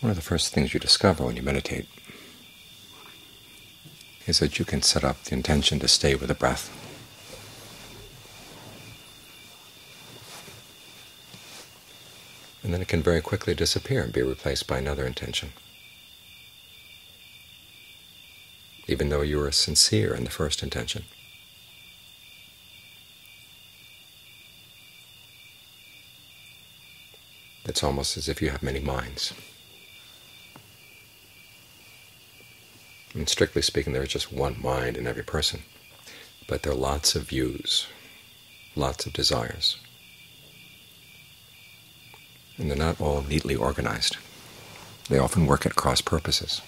One of the first things you discover when you meditate is that you can set up the intention to stay with the breath. And then it can very quickly disappear and be replaced by another intention. Even though you were sincere in the first intention. It's almost as if you have many minds. And strictly speaking, there is just one mind in every person. But there are lots of views, lots of desires. And they're not all neatly organized. They often work at cross purposes.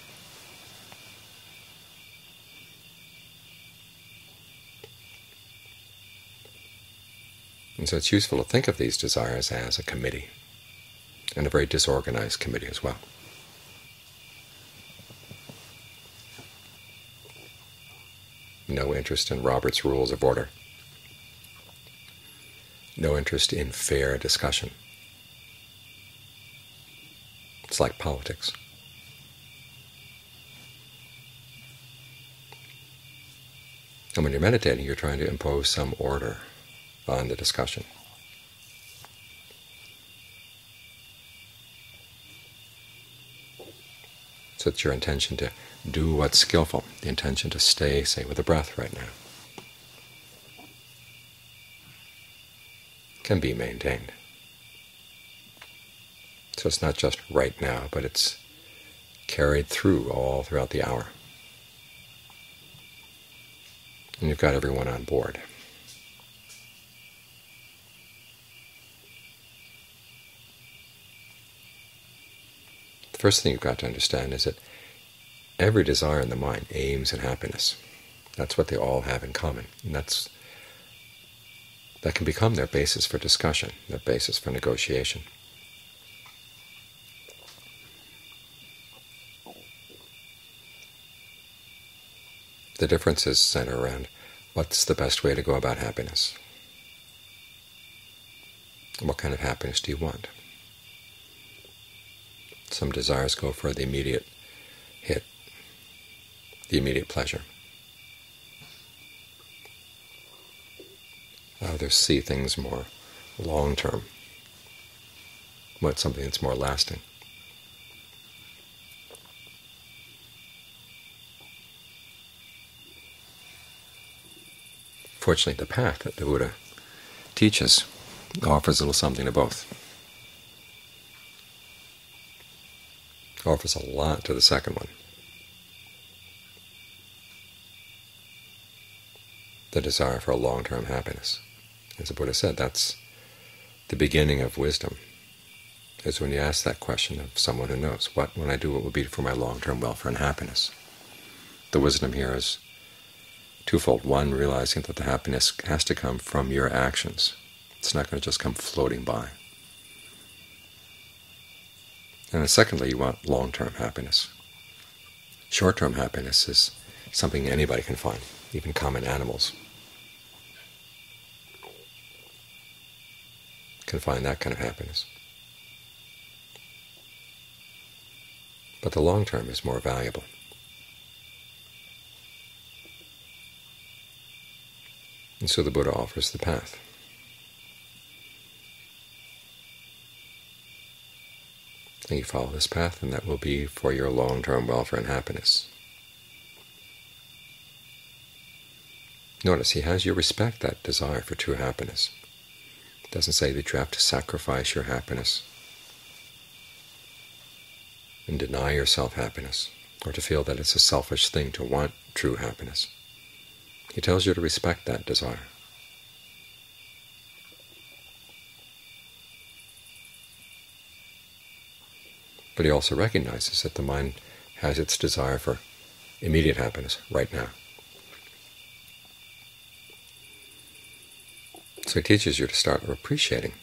And so it's useful to think of these desires as a committee, and a very disorganized committee as well. No interest in Robert's Rules of Order, no interest in fair discussion. It's like politics. And when you're meditating, you're trying to impose some order on the discussion. So it's your intention to do what's skillful, the intention to stay, say, with the breath right now, can be maintained. So it's not just right now, but it's carried through all throughout the hour. And you've got everyone on board. First thing you've got to understand is that Every desire in the mind aims at happiness. That's what they all have in common. And that's that can become their basis for discussion, their basis for negotiation. The differences center around what's the best way to go about happiness. What kind of happiness do you want? Some desires go for the immediate hit, the immediate pleasure. Others see things more long-term, want something that's more lasting. Fortunately, the path that the Buddha teaches offers a little something to both. Offers a lot to the second one. the desire for a long-term happiness. As the Buddha said, that's the beginning of wisdom, is when you ask that question of someone who knows, what, when I do, what will be for my long-term welfare and happiness? The wisdom here is twofold. One, realizing that the happiness has to come from your actions. It's not going to just come floating by. And then secondly, you want long-term happiness. Short-term happiness is something anybody can find, even common animals. can find that kind of happiness. But the long term is more valuable. And so the Buddha offers the path. And you follow this path, and that will be for your long-term welfare and happiness. Notice he has you respect that desire for true happiness. It doesn't say that you have to sacrifice your happiness and deny yourself happiness, or to feel that it's a selfish thing to want true happiness. He tells you to respect that desire. But he also recognizes that the mind has its desire for immediate happiness right now. So he teaches you to start appreciating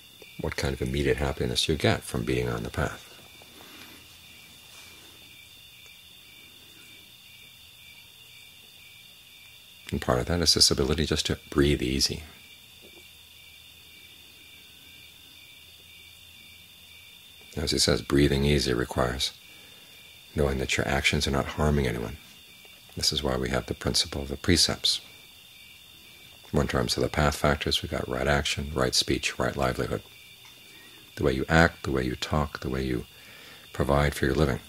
what kind of immediate happiness you get from being on the path. And part of that is this ability just to breathe easy. As he says, breathing easy requires knowing that your actions are not harming anyone. This is why we have the principle of the precepts. in terms of the path factors, we've got right action, right speech, right livelihood. The way you act, the way you talk, the way you provide for your living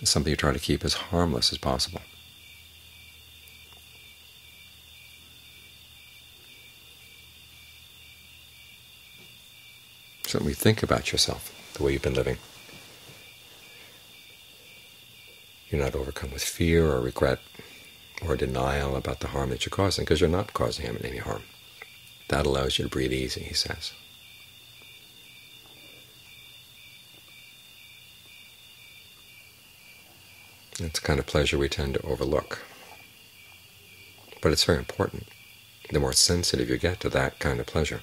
is something you try to keep as harmless as possible. When you think about yourself, the way you've been living, you're not overcome with fear or regret or denial about the harm that you're causing, because you're not causing him any harm. That allows you to breathe easy, he says. It's the kind of pleasure we tend to overlook. But it's very important. The more sensitive you get to that kind of pleasure,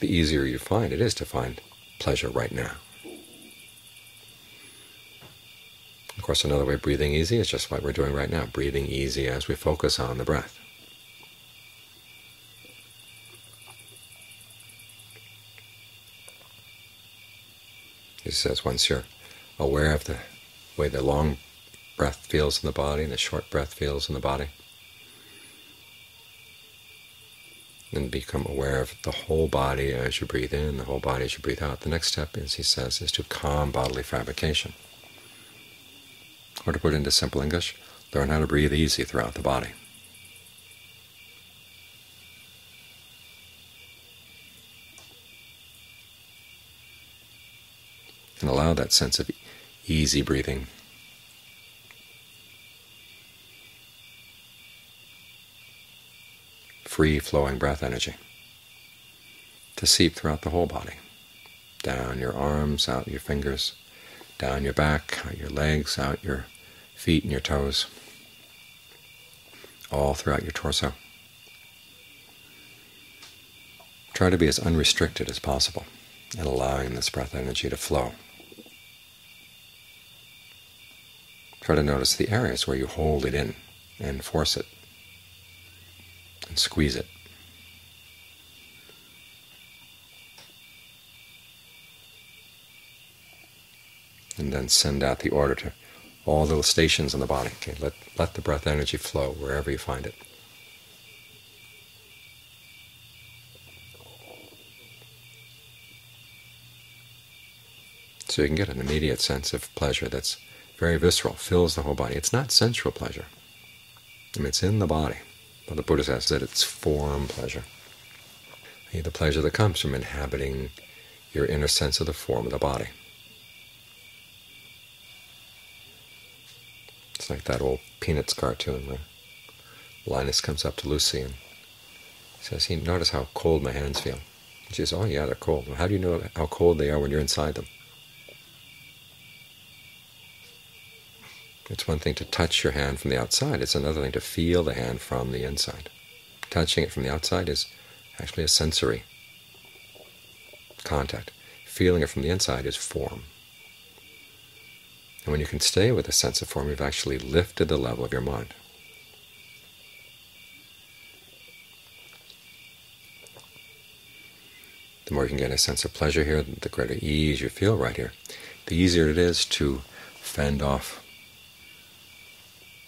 the easier you find it is to find pleasure right now. Of course, another way of breathing easy is just what we're doing right now, breathing easy as we focus on the breath. He says once you're aware of the way the long breath feels in the body and the short breath feels in the body, and become aware of the whole body as you breathe in, the whole body as you breathe out. The next step, as he says, is to calm bodily fabrication. Or to put into simple English, learn how to breathe easy throughout the body. And allow that sense of easy breathing free-flowing breath energy to seep throughout the whole body, down your arms, out your fingers, down your back, out your legs, out your feet and your toes, all throughout your torso. Try to be as unrestricted as possible in allowing this breath energy to flow. Try to notice the areas where you hold it in and force it and squeeze it. And then send out the order to all little stations in the body. Okay, let, let the breath energy flow wherever you find it. So you can get an immediate sense of pleasure that's very visceral, fills the whole body. It's not sensual pleasure. I mean, it's in the body. But the Buddha says that it's form pleasure. The pleasure that comes from inhabiting your inner sense of the form of the body. It's like that old Peanuts cartoon where Linus comes up to Lucy and says, "He notice how cold my hands feel." She says, "Oh yeah, they're cold. Well, how do you know how cold they are when you're inside them?" It's one thing to touch your hand from the outside. It's another thing to feel the hand from the inside. Touching it from the outside is actually a sensory contact. Feeling it from the inside is form. And when you can stay with a sense of form, you've actually lifted the level of your mind. The more you can get a sense of pleasure here, the greater ease you feel right here, the easier it is to fend off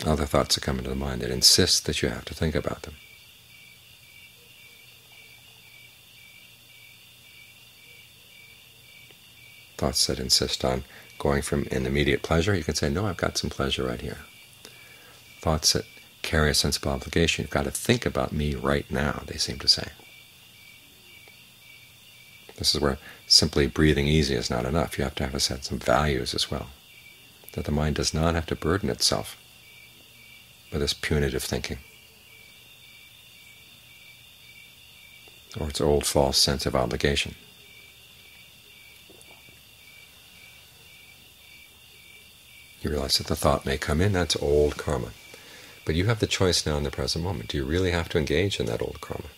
other thoughts that come into the mind that insist that you have to think about them. Thoughts that insist on going from an immediate pleasure, you can say, no, I've got some pleasure right here. Thoughts that carry a sense of obligation, you've got to think about me right now, they seem to say. This is where simply breathing easy is not enough. You have to have a sense of values as well, that the mind does not have to burden itself with this punitive thinking, or its old false sense of obligation. You realize that the thought may come in, that's old karma. But you have the choice now in the present moment. Do you really have to engage in that old karma?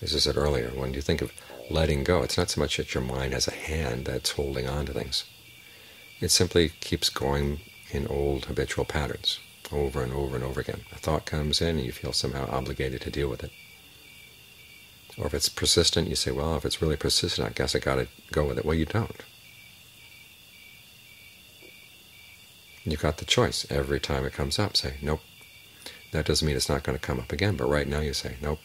As I said earlier, when you think of letting go, it's not so much that your mind has a hand that's holding on to things. It simply keeps going in old habitual patterns over and over and over again. A thought comes in and you feel somehow obligated to deal with it. Or if it's persistent, you say, well, if it's really persistent, I guess I got to go with it. Well, you don't. You've got the choice every time it comes up. Say, nope. That doesn't mean it's not going to come up again, but right now you say, nope,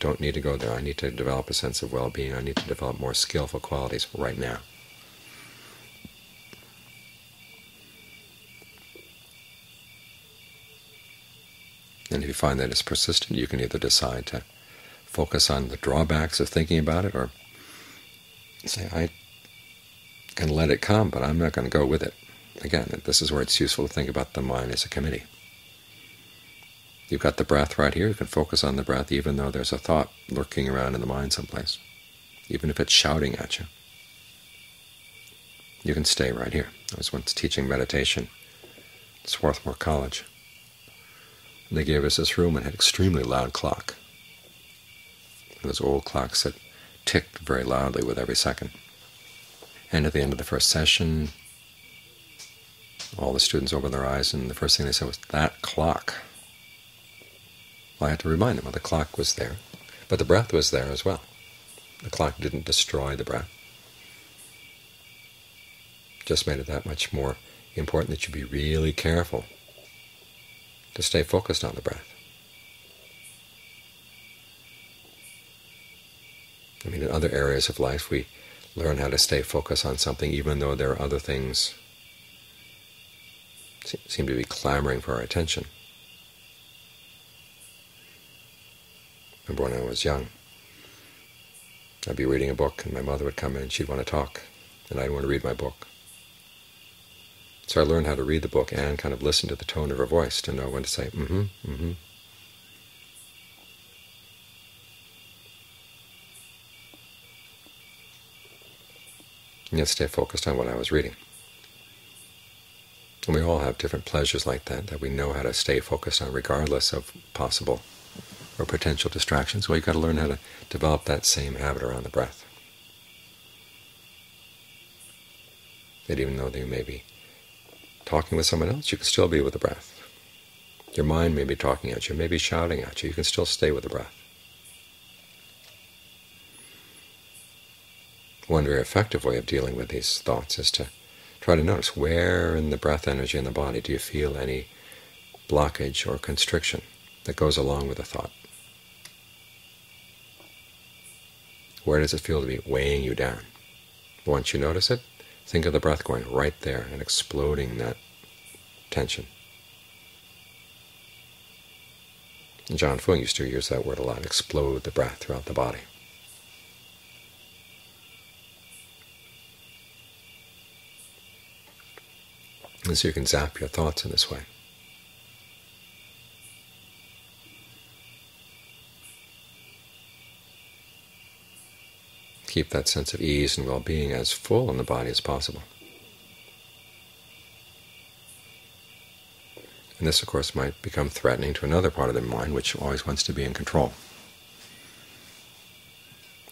don't need to go there. I need to develop a sense of well-being. I need to develop more skillful qualities right now. And if you find that it's persistent, you can either decide to focus on the drawbacks of thinking about it, or say, I can let it come, but I'm not going to go with it. Again, this is where it's useful to think about the mind as a committee. You've got the breath right here. You can focus on the breath even though there's a thought lurking around in the mind someplace, even if it's shouting at you. You can stay right here. I was once teaching meditation at Swarthmore College. And they gave us this room and had an extremely loud clock. Those old clocks that ticked very loudly with every second. And at the end of the first session, all the students opened their eyes, and the first thing they said was, that clock. Well, I had to remind them, well, the clock was there, but the breath was there as well. The clock didn't destroy the breath. Just made it that much more important that you be really careful to stay focused on the breath. I mean, in other areas of life, we learn how to stay focused on something even though there are other things seem to be clamoring for our attention. Remember when I was young, I'd be reading a book, and my mother would come in, and she'd want to talk, and I'd want to read my book. So I learned how to read the book and kind of listen to the tone of her voice to know when to say, mm-hmm, mm-hmm. And yet stay focused on what I was reading. And we all have different pleasures like that, that we know how to stay focused on regardless of possible or potential distractions. Well, you've got to learn how to develop that same habit around the breath. That even though you may be talking with someone else, you can still be with the breath. Your mind may be talking at you, may be shouting at you, you can still stay with the breath. One very effective way of dealing with these thoughts is to try to notice where in the breath energy in the body do you feel any blockage or constriction that goes along with the thought. Where does it feel to be weighing you down? Once you notice it, think of the breath going right there and exploding that tension. Ajaan Fuang used to use that word a lot, explode the breath throughout the body. And so you can zap your thoughts in this way. Keep that sense of ease and well-being as full in the body as possible. And this, of course, might become threatening to another part of the mind, which always wants to be in control.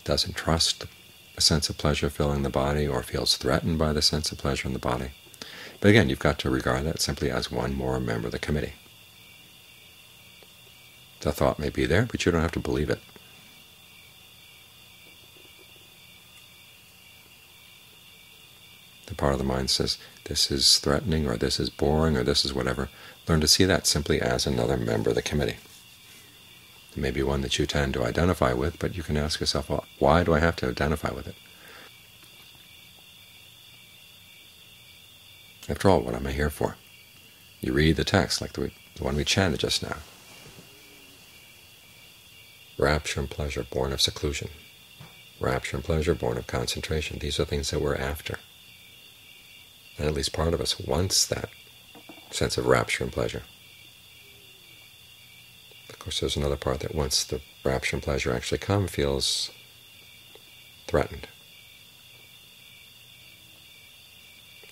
Doesn't trust a sense of pleasure filling the body or feels threatened by the sense of pleasure in the body. But again, you've got to regard that simply as one more member of the committee. The thought may be there, but you don't have to believe it. Part of the mind says this is threatening or this is boring or this is whatever, learn to see that simply as another member of the committee. It may be one that you tend to identify with, but you can ask yourself, well, why do I have to identify with it? After all, what am I here for? You read the text like the, the one we chanted just now. Rapture and pleasure born of seclusion. Rapture and pleasure born of concentration. These are things that we're after and at least part of us wants that sense of rapture and pleasure. Of course, there's another part that once the rapture and pleasure actually come, feels threatened.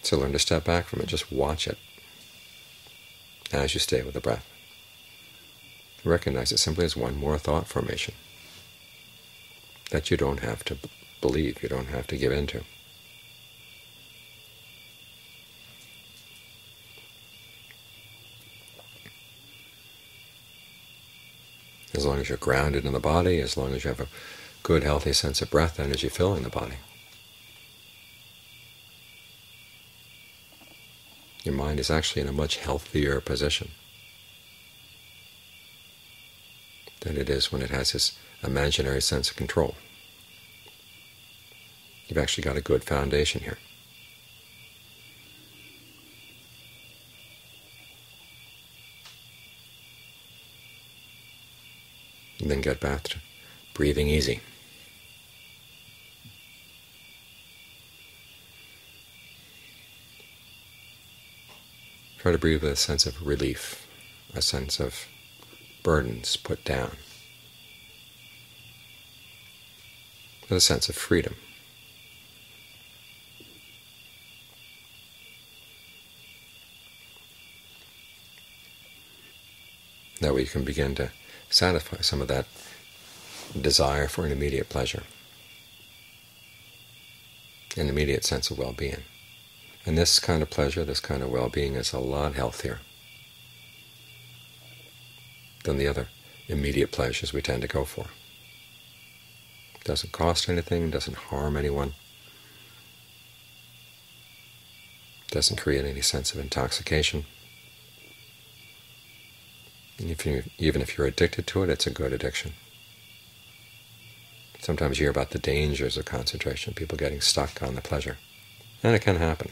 So learn to step back from it, just watch it as you stay with the breath. Recognize it simply as one more thought formation that you don't have to believe, you don't have to give in to. As long as you're grounded in the body, as long as you have a good, healthy sense of breath energy filling the body. Your mind is actually in a much healthier position than it is when it has this imaginary sense of control. You've actually got a good foundation here. Then get back to breathing easy. Try to breathe with a sense of relief, a sense of burdens put down, with a sense of freedom. That way you can begin to satisfy some of that desire for an immediate pleasure, an immediate sense of well-being. And this kind of pleasure, this kind of well-being is a lot healthier than the other immediate pleasures we tend to go for. It doesn't cost anything, doesn't harm anyone, doesn't create any sense of intoxication. If you, even if you're addicted to it, it's a good addiction. Sometimes you hear about the dangers of concentration, people getting stuck on the pleasure. And it can happen.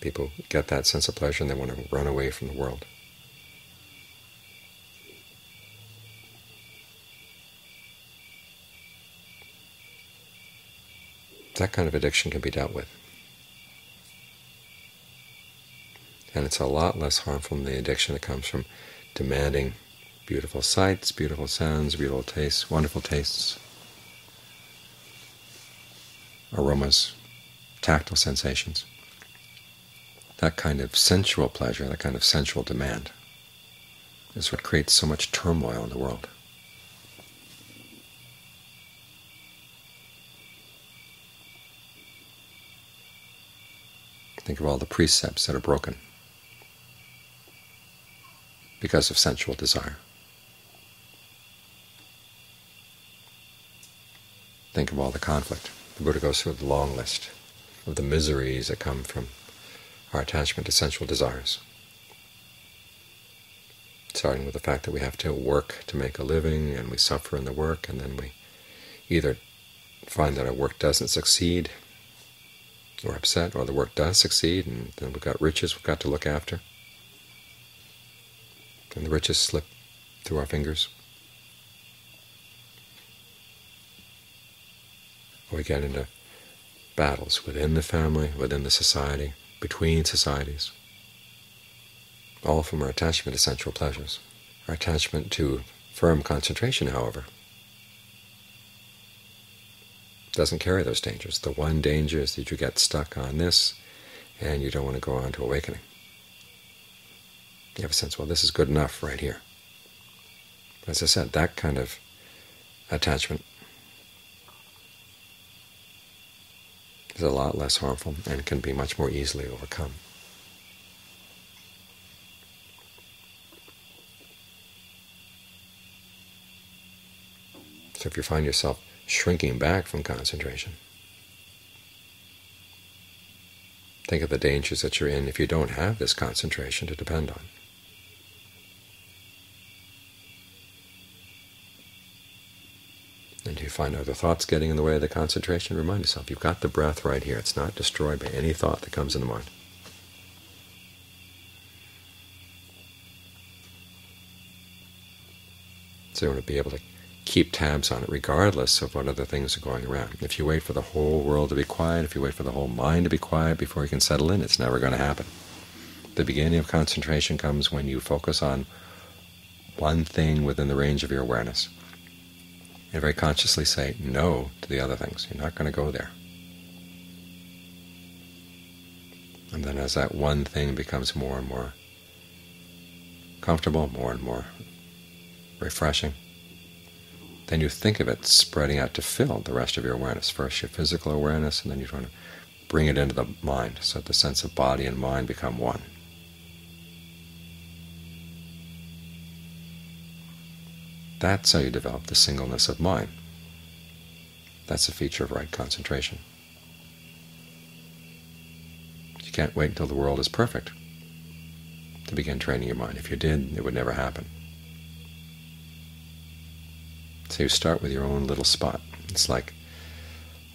People get that sense of pleasure and they want to run away from the world. That kind of addiction can be dealt with. And it's a lot less harmful than the addiction that comes from demanding beautiful sights, beautiful sounds, beautiful tastes, wonderful tastes, aromas, tactile sensations. That kind of sensual pleasure, that kind of sensual demand, is what creates so much turmoil in the world. Think of all the precepts that are broken because of sensual desire. Think of all the conflict. The Buddha goes through the long list of the miseries that come from our attachment to sensual desires, starting with the fact that we have to work to make a living, and we suffer in the work, and then we either find that our work doesn't succeed, or upset, or the work does succeed, and then we've got riches we've got to look after, and the riches slip through our fingers. We get into battles within the family, within the society, between societies, all from our attachment to sensual pleasures. Our attachment to firm concentration, however, doesn't carry those dangers. The one danger is that you get stuck on this and you don't want to go on to awakening. You have a sense, well, this is good enough right here. As I said, that kind of attachment is a lot less harmful and can be much more easily overcome. So if you find yourself shrinking back from concentration, think of the dangers that you're in if you don't have this concentration to depend on. And if you find other thoughts getting in the way of the concentration, remind yourself you've got the breath right here. It's not destroyed by any thought that comes in the mind. So you want to be able to keep tabs on it regardless of what other things are going around. If you wait for the whole world to be quiet, if you wait for the whole mind to be quiet before you can settle in, it's never going to happen. The beginning of concentration comes when you focus on one thing within the range of your awareness and very consciously say no to the other things. You're not going to go there. And then as that one thing becomes more and more comfortable, more and more refreshing, then you think of it spreading out to fill the rest of your awareness. First your physical awareness, and then you try to bring it into the mind, so that the sense of body and mind become one. That's how you develop the singleness of mind. That's a feature of right concentration. You can't wait until the world is perfect to begin training your mind. If you did, it would never happen. So you start with your own little spot. It's like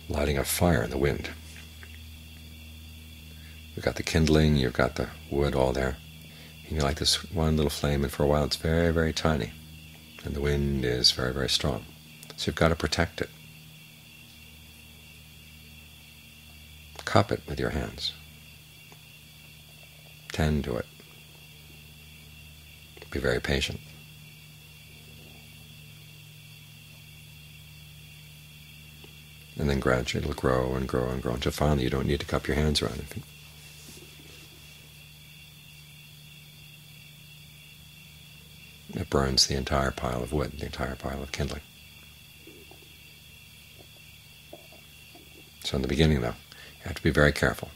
lighting a fire in the wind. You've got the kindling, you've got the wood all there. And you light this one little flame, and for a while it's very, very tiny, and the wind is very, very strong. So you've got to protect it. Cup it with your hands. Tend to it. Be very patient. And then gradually it'll grow and grow and grow until finally you don't need to cup your hands around it. It burns the entire pile of wood, the entire pile of kindling. So in the beginning, though, you have to be very careful.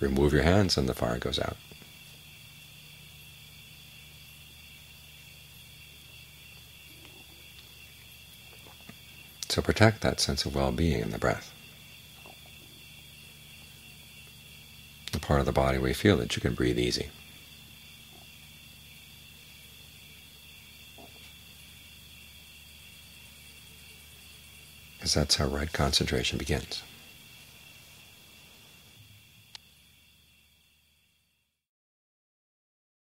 Remove your hands and the fire goes out. So protect that sense of well-being in the breath. The part of the body where you feel that you can breathe easy. Because that's how right concentration begins.